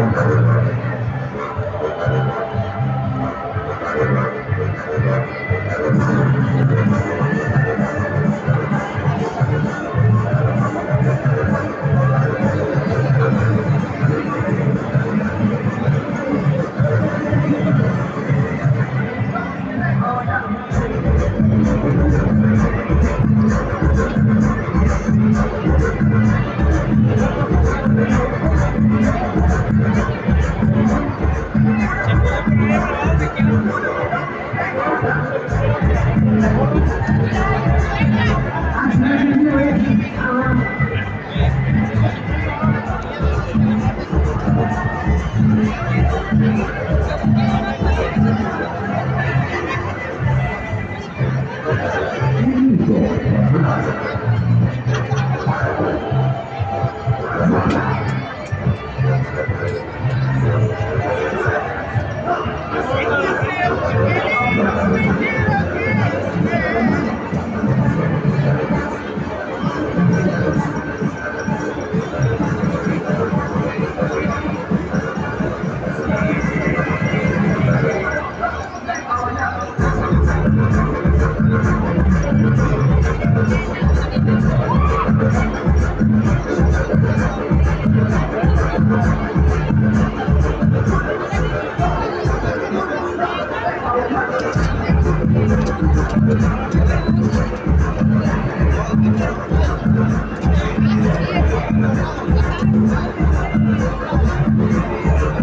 Thank you. Thank you.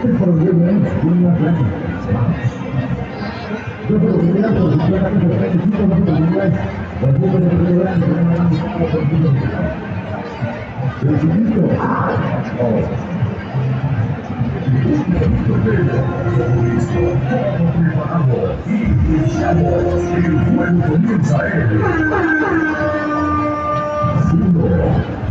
este problema es una plaza. Yo por lo general, por si fuera que se cinco oportunidades, las mujeres de primera se van a dar cinco oportunidades. Pero si listo, preparado y luchamos. El juego comienza en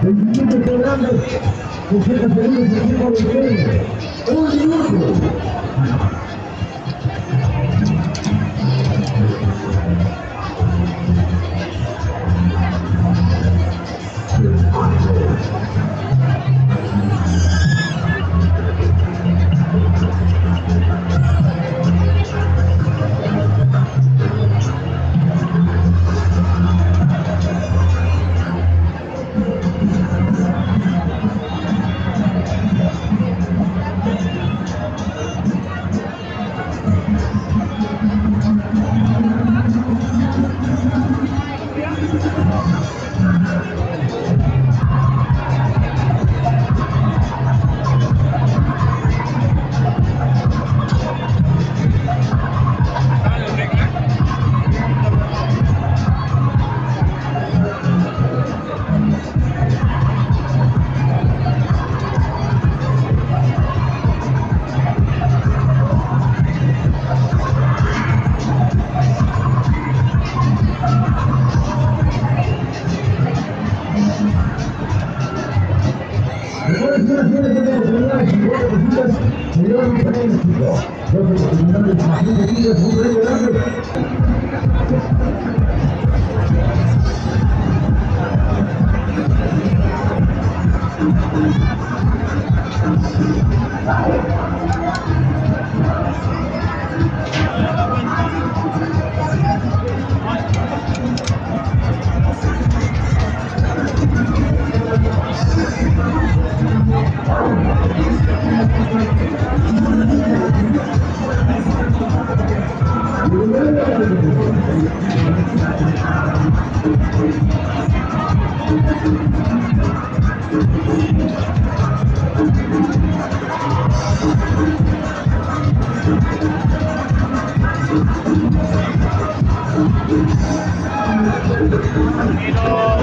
27 Fernández, Un minuto. 60 segundos de 위로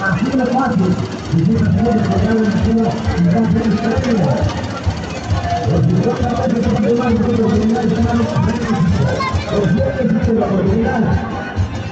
Así de fácil, y si no se puede tocar el cielo, entonces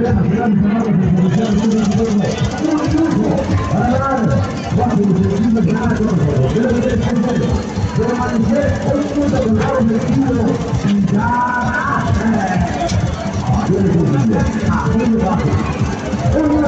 Oh, my God.